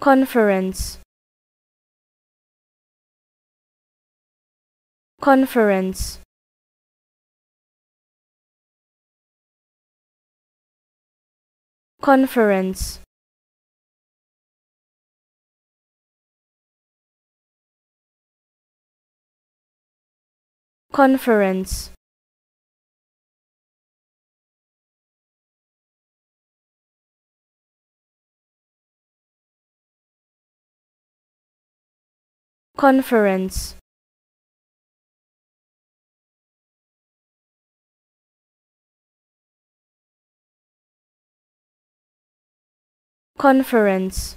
conference. Conference. Conference. Conference conference. Conference